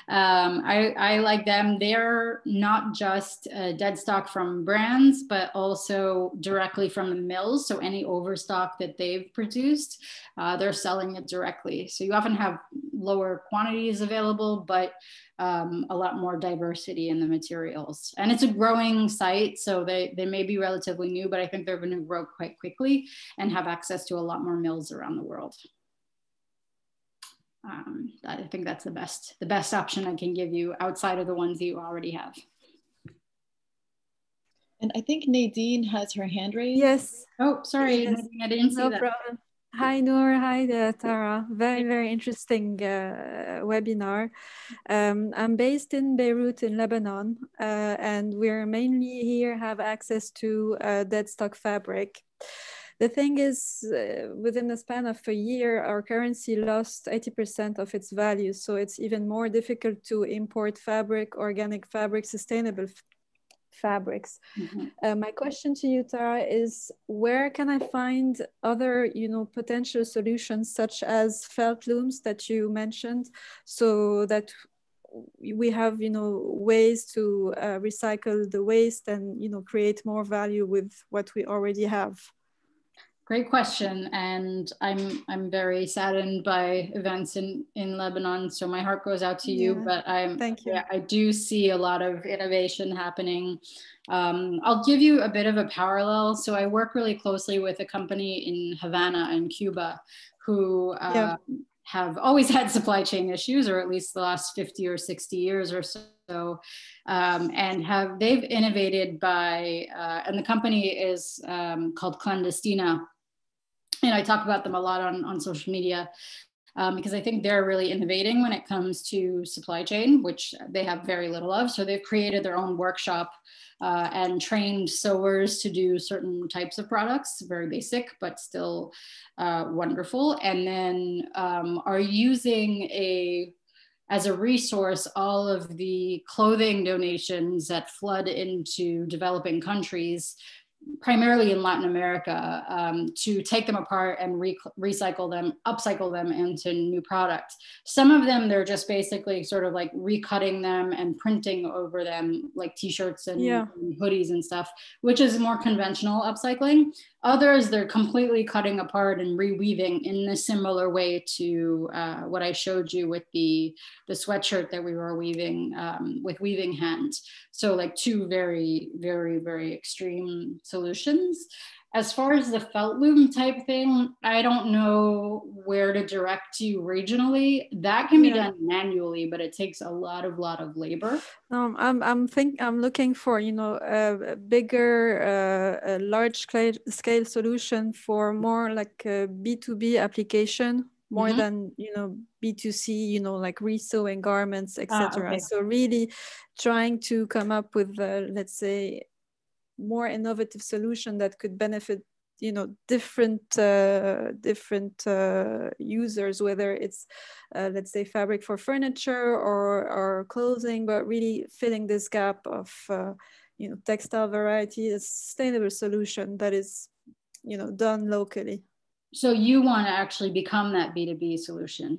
Um, I, I, like them. They're not just uh, dead stock from brands, but also directly from the mills. So any overstock that they've produced, uh, they're selling it directly. So you often have lower quantities available, but um, a lot more diversity in the materials. And it's a growing site, so they, they may be relatively new, but I think they're going to grow quite quickly and have access to a lot more mills around the world um, I think that's the best the best option I can give you outside of the ones you already have. And I think Nadine has her hand raised. Yes. Oh, sorry, yes. I didn't see no that. Problem. Hi, Noor. Hi, there, Tara. Very, very interesting uh, webinar. Um, I'm based in Beirut in Lebanon, uh, and we're mainly here have access to uh, dead stock fabric. The thing is, uh, within the span of a year, our currency lost 80% of its value. So it's even more difficult to import fabric, organic fabric, sustainable fabrics. Mm-hmm. Uh, my question to you, Tara, is where can I find other, you know, potential solutions such as felt looms that you mentioned, so that we have, you know, ways to uh, recycle the waste and, you know, create more value with what we already have. Great question, and I'm I'm very saddened by events in in Lebanon. So my heart goes out to you. Yeah. But I'm thank you. Yeah, I do see a lot of innovation happening. Um, I'll give you a bit of a parallel. So I work really closely with a company in Havana in Cuba, who. Uh, yeah have always had supply chain issues, or at least the last 50 or 60 years or so, um, and have they've innovated by, uh, and the company is um, called Clandestina, and I talk about them a lot on, on social media. Um, because I think they're really innovating when it comes to supply chain, which they have very little of. So they've created their own workshop uh, and trained sewers to do certain types of products, very basic, but still uh, wonderful. And then um, are using a as a resource all of the clothing donations that flood into developing countries primarily in Latin America, um, to take them apart and re- recycle them, upcycle them into new products. Some of them, they're just basically sort of like recutting them and printing over them, like t-shirts and, yeah. and hoodies and stuff, which is more conventional upcycling. Others, they're completely cutting apart and reweaving in a similar way to uh, what I showed you with the, the sweatshirt that we were weaving um, with weaving hands. So like two very, very, very extreme solutions. As far as the felt loom type thing, I don't know where to direct you regionally. That can be yeah. done manually, but it takes a lot of lot of labor. Um, I'm I'm think I'm looking for you know a, bigger, uh, a large scale scale solution for more like a B2B application more mm-hmm. than you know b2c you know like resewing garments etc ah, okay. so really trying to come up with uh, let's say more innovative solution that could benefit you know different uh, different uh, users whether it's uh, let's say fabric for furniture or or clothing but really filling this gap of uh, you know textile variety a sustainable solution that is you know done locally. So you want to actually become that b2b solution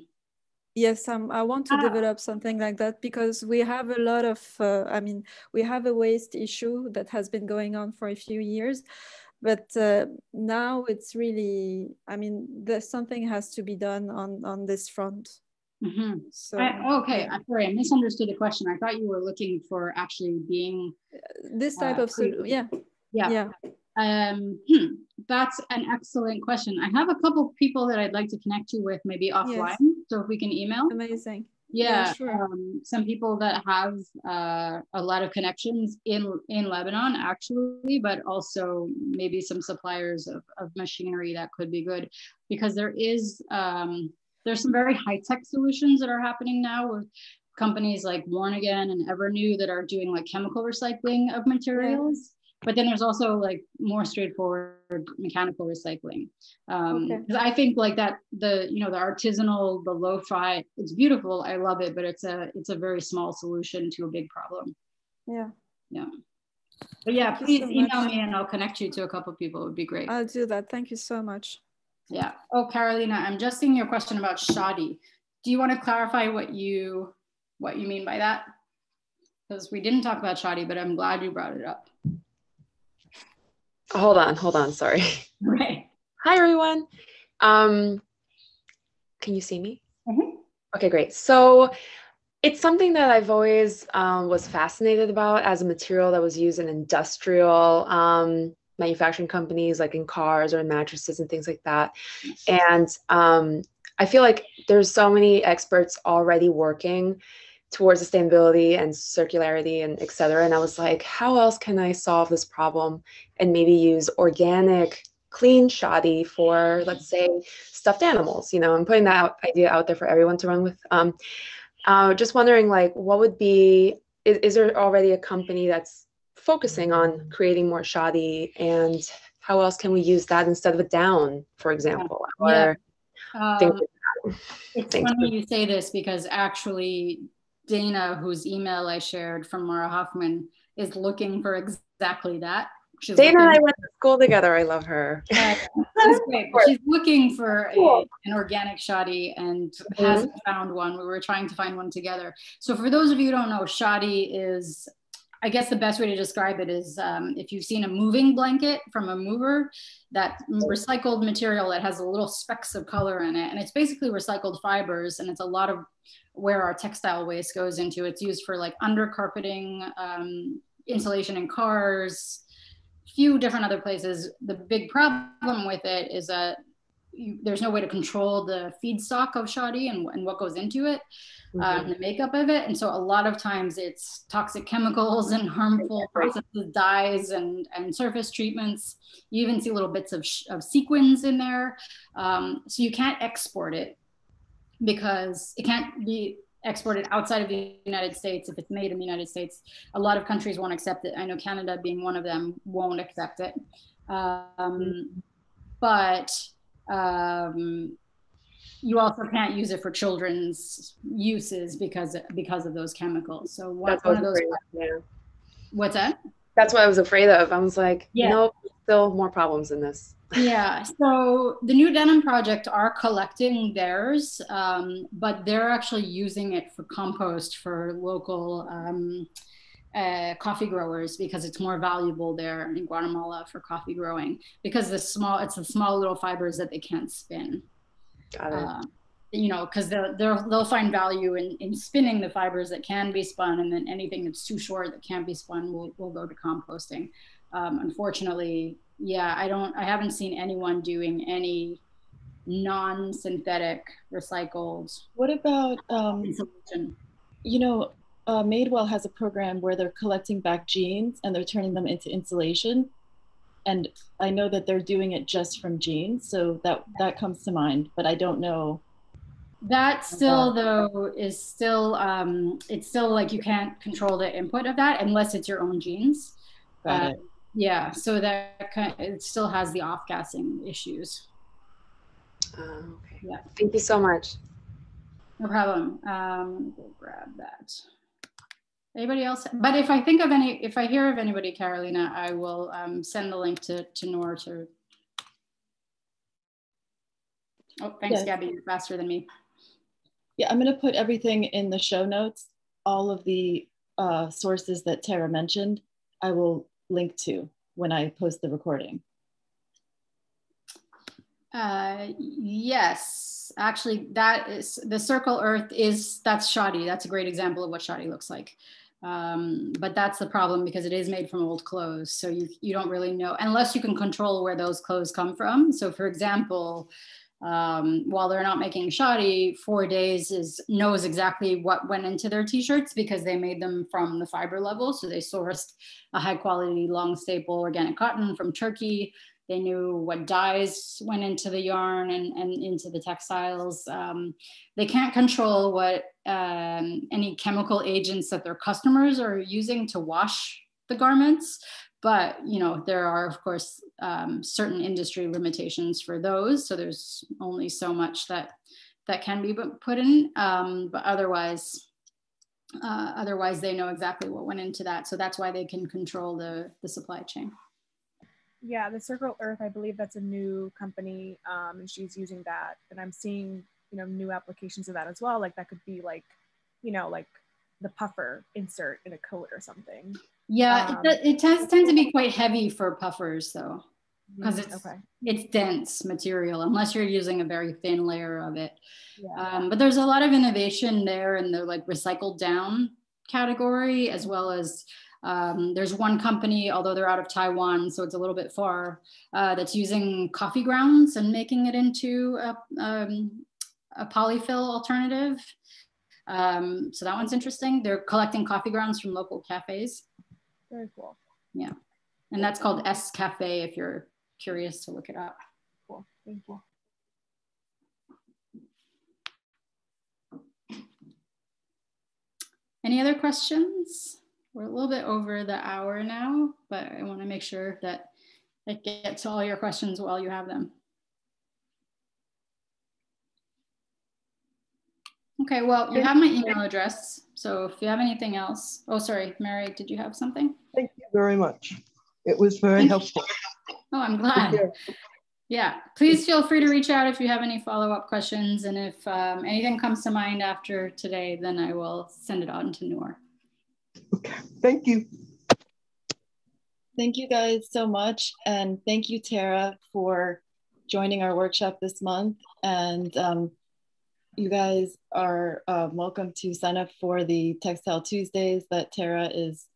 Yes, um, I want to ah. develop something like that because we have a lot of, uh, I mean, we have a waste issue that has been going on for a few years, but uh, now it's really, I mean, there's something has to be done on on this front. Mm-hmm. So I, okay, I'm sorry, I misunderstood the question. I thought you were looking for actually being this type uh, of, yeah, yeah, yeah. Um, hmm, that's an excellent question. I have a couple people that I'd like to connect you with, maybe offline. Yes. So if we can email. Amazing. Yeah, yeah sure. Um, some people that have uh, a lot of connections in in Lebanon, actually, but also maybe some suppliers of, of machinery that could be good, because there is um, there's some very high tech solutions that are happening now with companies like Worn Again and Evrnu that are doing like chemical recycling of materials but then there's also like more straightforward mechanical recycling. Um okay. i think like that the you know the artisanal the lo-fi it's beautiful. I love it but it's a it's a very small solution to a big problem. Yeah. Yeah. But yeah Thank please so email much. me and i'll connect you to a couple people. It would be great. I'll do that. Thank you so much. Yeah. Oh carolina i'm just seeing your question about shoddy. do you want to clarify what you what you mean by that? Because we didn't talk about shoddy, but i'm glad you brought it up hold on, hold on. Sorry. Right. Hi, everyone. Um, can you see me? Mm-hmm. Okay, great. So it's something that I've always um, was fascinated about as a material that was used in industrial um, manufacturing companies, like in cars or in mattresses and things like that. And um, I feel like there's so many experts already working towards sustainability and circularity and et cetera. And I was like, how else can I solve this problem and maybe use organic, clean shoddy for, let's say, stuffed animals? You know, I'm putting that out, idea out there for everyone to run with. Um, uh, just wondering, like, what would be, is, is there already a company that's focusing on creating more shoddy and how else can we use that instead of a down, for example? Yeah. Or um, like it's funny you say this because actually Dana, whose email I shared from Mara Hoffman, is looking for exactly that. She's Dana and I went to school together. I love her. Yeah, she's great. She's looking for a, an organic shoddy and mm-hmm. hasn't found one. We were trying to find one together. So for those of you who don't know, shoddy is I guess the best way to describe it is um, if you've seen a moving blanket from a mover, that recycled material that has a little specks of color in it. And it's basically recycled fibers. And it's a lot of where our textile waste goes into. It's used for like under carpeting, um, insulation in cars, a few different other places. The big problem with it is that you, there's no way to control the feedstock of shoddy and, and what goes into it, mm-hmm. um, the makeup of it. And so a lot of times it's toxic chemicals and harmful processes, dyes and, and surface treatments. You even see little bits of, of sequins in there. Um, so you can't export it because it can't be exported outside of the United States if it's made in the United States. A lot of countries won't accept it. I know Canada, being one of them, won't accept it. Um, but um, you also can't use it for children's uses because because of those chemicals. So one, one of those. yeah. What's that? That's what I was afraid of. I was like, yeah. nope, still more problems in this. yeah. So the New Denim Project are collecting theirs, um, but they're actually using it for compost for local um, uh, coffee growers because it's more valuable there in Guatemala for coffee growing because the small it's the small little fibers that they can't spin. Got it. Uh, you know, because they'll, they'll they'll find value in, in spinning the fibers that can be spun, and then anything that's too short that can't be spun will will go to composting. Um, unfortunately, yeah, I don't I haven't seen anyone doing any non-synthetic recycled. What about um, you know uh, Madewell has a program where they're collecting back jeans and they're turning them into insulation. And I know that they're doing it just from jeans, so that that comes to mind. But I don't know. That still though is still um, it's still like you can't control the input of that unless it's your own jeans. Got uh. Yeah, so that kind of, it still has the off gassing issues. Uh, okay. Yeah. Thank you so much. No problem. Um, we'll grab that. Anybody else? But if I think of any, if I hear of anybody, Carolina, I will um, send the link to, to Noor to. Oh, thanks. Gabby. You're faster than me. Yeah, I'm going to put everything in the show notes. All of the uh, sources that Tara mentioned, I will link to when I post the recording. Uh, yes, actually, that is the circle Earth is that's shoddy. That's a great example of what shoddy looks like. Um, but that's the problem because it is made from old clothes. So you, you don't really know unless you can control where those clothes come from. So for example, um, while they're not making shoddy, For Days is knows exactly what went into their t-shirts because they made them from the fiber level. So they sourced a high quality long staple organic cotton from Turkey. They knew what dyes went into the yarn and, and into the textiles. Um, they can't control what um, any chemical agents that their customers are using to wash the garments. But you know there are of course um, certain industry limitations for those. So there's only so much that that can be put in. Um, but otherwise, uh, otherwise they know exactly what went into that. So that's why they can control the the supply chain. Yeah, the Circle Earth, I believe that's a new company, um, and she's using that. And I'm seeing, you know, new applications of that as well. Like that could be like, you know, like the puffer insert in a coat or something. Yeah, um, it, it tends tend to be quite heavy for puffers though, because mm, it's okay. it's dense material unless you're using a very thin layer of it. Yeah. Um, but there's a lot of innovation there in the like recycled down category as well as um, there's one company, although they're out of Taiwan, so it's a little bit far, uh, that's using coffee grounds and making it into a, um, a polyfill alternative. Um, so that one's interesting. They're collecting coffee grounds from local cafes. Very cool. Yeah. And that's called S Cafe if you're curious to look it up. Cool. Thank you. Any other questions? We're a little bit over the hour now, but I want to make sure that I get to all your questions while you have them. Okay, well, you have my email address. So if you have anything else, oh, sorry, Mary, did you have something? Thank you very much. It was very helpful. Oh, I'm glad. Yeah, please feel free to reach out if you have any follow-up questions. And if um, anything comes to mind after today, then I will send it on to Noor. Okay, thank you. thank you guys so much. And thank you, Tara, for joining our workshop this month. And um, you guys are uh, welcome to sign up for the Textile Tuesdays that Tara is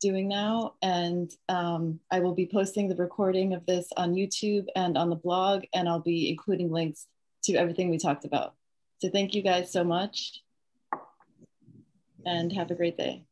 doing now. And um, I will be posting the recording of this on YouTube and on the blog, and I'll be including links to everything we talked about. So thank you guys so much and have a great day.